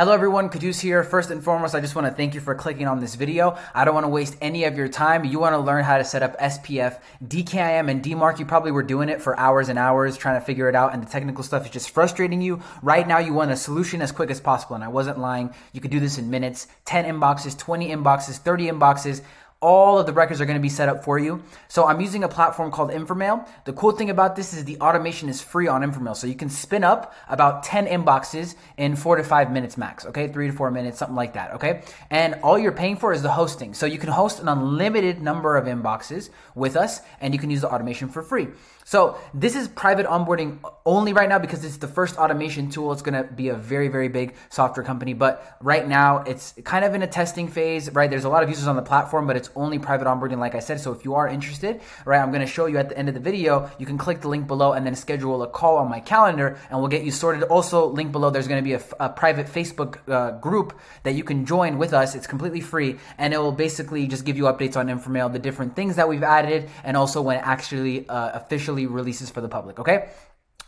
Hello everyone, Kidous here. First and foremost, I just want to thank you for clicking on this video. I don't want to waste any of your time. You want to learn how to set up SPF, DKIM, and DMARC. You probably were doing it for hours and hours trying to figure it out, and the technical stuff is just frustrating you. Right now, you want a solution as quick as possible, and I wasn't lying. You could do this in minutes 10 inboxes, 20 inboxes, 30 inboxes all of the records are going to be set up for you. So I'm using a platform called Inframail. The cool thing about this is the automation is free on Inframail. So you can spin up about 10 inboxes in four to five minutes max. Okay. Three to four minutes, something like that. Okay. And all you're paying for is the hosting. So you can host an unlimited number of inboxes with us and you can use the automation for free. So this is private onboarding only right now because it's the first automation tool. It's going to be a very, very big software company. But right now it's kind of in a testing phase, right? There's a lot of users on the platform, but it's only private onboarding, like I said. So if you are interested, right, I'm going to show you at the end of the video. You can click the link below and then schedule a call on my calendar and we'll get you sorted. Also, link below, there's going to be a, a private Facebook uh, group that you can join with us. It's completely free and it will basically just give you updates on Inframail, the different things that we've added, and also when it actually uh, officially releases for the public, okay?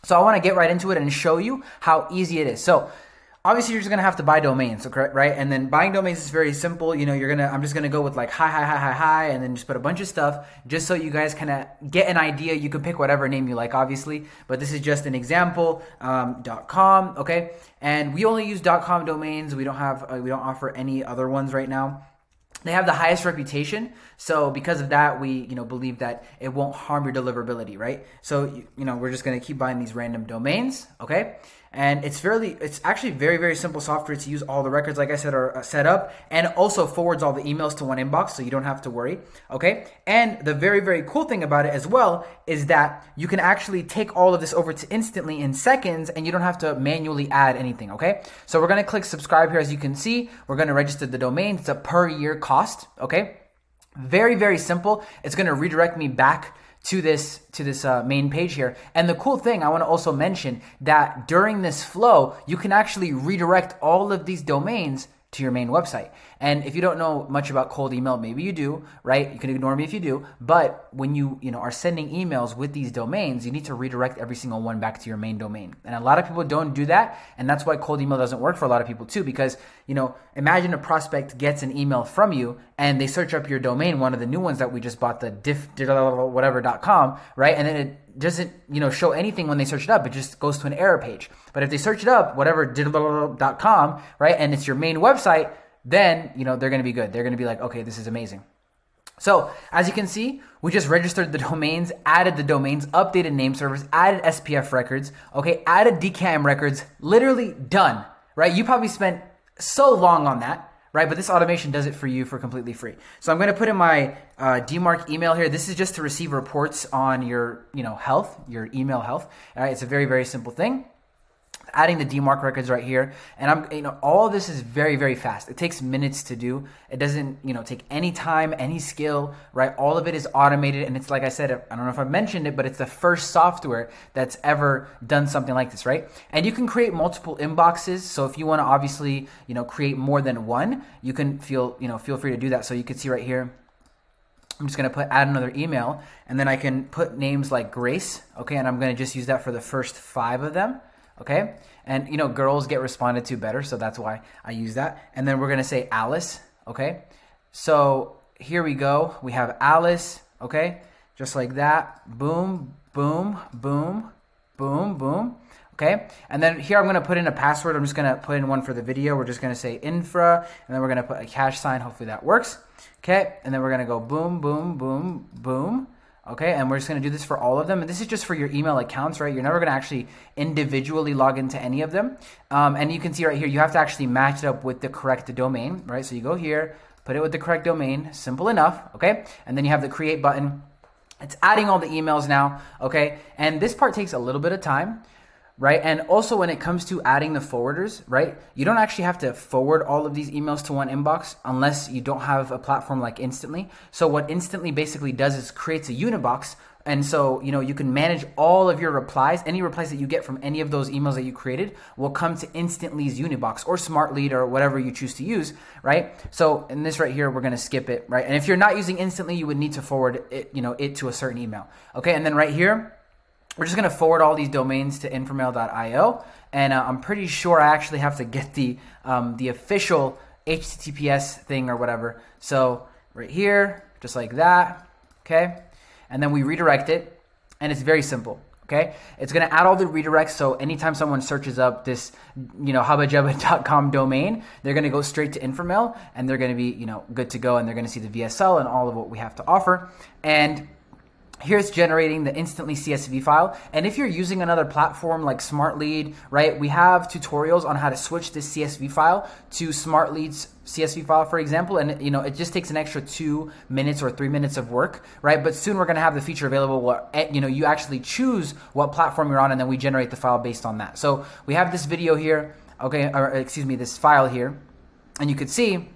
So I want to get right into it and show you how easy it is. So obviously you're just gonna have to buy domains, right? And then buying domains is very simple. You know, you're gonna I'm just gonna go with like hi hi hi hi hi, and then just put a bunch of stuff just so you guys kind of get an idea. You can pick whatever name you like, obviously, but this is just an example. Um, .com, okay, and we only use .com domains. We don't have uh, we don't offer any other ones right now they have the highest reputation so because of that we you know believe that it won't harm your deliverability right so you know we're just going to keep buying these random domains okay and it's fairly it's actually very very simple software to use. All the records like i said are uh, set up and also forwards all the emails to one inbox so you don't have to worry okay? And the very very cool thing about it as well is that you can actually take all of this over to instantly in seconds and you don't have to manually add anything okay? So we're going to click subscribe here as you can see. We're going to register the domain. It's a per year cost okay? Very very simple. It's going to redirect me back to this to this uh, main page here. And the cool thing I want to also mention that during this flow, you can actually redirect all of these domains to your main website. And if you don't know much about cold email, maybe you do, right? You can ignore me if you do. But when you, you know, are sending emails with these domains, you need to redirect every single one back to your main domain. And a lot of people don't do that. And that's why cold email doesn't work for a lot of people too, because, you know, imagine a prospect gets an email from you and they search up your domain, one of the new ones that we just bought, the diff, whatever.com, right? And then it doesn't, you know, show anything when they search it up. It just goes to an error page. But if they search it up, whatever whatever.com, right? And it's your main website, then you know they're going to be good. They're going to be like, okay, this is amazing. So as you can see, we just registered the domains, added the domains, updated name servers, added SPF records, okay, added DKIM records, literally done, right? You probably spent so long on that, right? But this automation does it for you for completely free. So I'm going to put in my uh, DMARC email here. This is just to receive reports on your, you know, health, your email health. All right, it's a very, very simple thing adding the DMARC records right here. And I'm, you know, all this is very, very fast. It takes minutes to do. It doesn't, you know, take any time, any skill, right? All of it is automated. And it's like I said, I don't know if I mentioned it, but it's the first software that's ever done something like this, right? And you can create multiple inboxes. So if you want to obviously, you know, create more than one, you can feel, you know, feel free to do that. So you can see right here, I'm just going to put add another email and then I can put names like Grace. Okay. And I'm going to just use that for the first five of them okay? And you know, girls get responded to better, so that's why I use that. And then we're gonna say Alice, okay? So here we go. We have Alice, okay? Just like that. Boom, boom, boom, boom, boom. Okay, and then here I'm gonna put in a password. I'm just gonna put in one for the video. We're just gonna say infra, and then we're gonna put a cash sign. Hopefully that works. Okay, and then we're gonna go boom, boom, boom, boom. Okay, and we're just going to do this for all of them. And this is just for your email accounts, right? You're never going to actually individually log into any of them. Um, and you can see right here, you have to actually match it up with the correct domain, right? So you go here, put it with the correct domain, simple enough, okay? And then you have the create button. It's adding all the emails now, okay? And this part takes a little bit of time right? And also when it comes to adding the forwarders, right? You don't actually have to forward all of these emails to one inbox unless you don't have a platform like Instantly. So what Instantly basically does is creates a unibox and so, you know, you can manage all of your replies. Any replies that you get from any of those emails that you created will come to Instantly's Unibox or Smart Lead or whatever you choose to use, right? So in this right here, we're going to skip it, right? And if you're not using Instantly, you would need to forward it, you know, it to a certain email. Okay. And then right here, we're just going to forward all these domains to inframail.io. And uh, I'm pretty sure I actually have to get the, um, the official HTTPS thing or whatever. So right here, just like that, okay? And then we redirect it, and it's very simple. Okay, it's going to add all the redirects. So anytime someone searches up this, you know, habajeba.com domain, they're going to go straight to Inframail, and they're going to be, you know, good to go, and they're going to see the VSL and all of what we have to offer. And Here's generating the instantly CSV file. And if you're using another platform like SmartLead, right, we have tutorials on how to switch this CSV file to SmartLead's CSV file, for example, and you know it just takes an extra two minutes or three minutes of work, right? But soon we're going to have the feature available where eh, you know you actually choose what platform you're on, and then we generate the file based on that. So we have this video here, okay, or excuse me, this file here, and you could see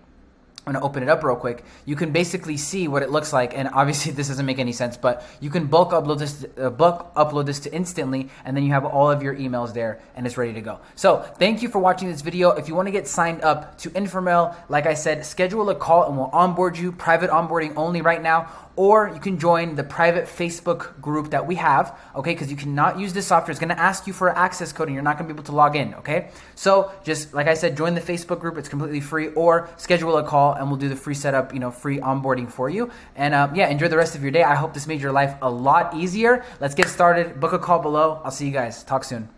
I'm gonna open it up real quick. You can basically see what it looks like, and obviously this doesn't make any sense, but you can bulk upload this, uh, bulk upload this to instantly, and then you have all of your emails there, and it's ready to go. So thank you for watching this video. If you want to get signed up to Inframail, like I said, schedule a call and we'll onboard you. Private onboarding only right now or you can join the private Facebook group that we have, okay? Because you cannot use this software. It's gonna ask you for an access code and you're not gonna be able to log in, okay? So just like I said, join the Facebook group. It's completely free, or schedule a call and we'll do the free setup, you know, free onboarding for you. And um, yeah, enjoy the rest of your day. I hope this made your life a lot easier. Let's get started. Book a call below. I'll see you guys. Talk soon.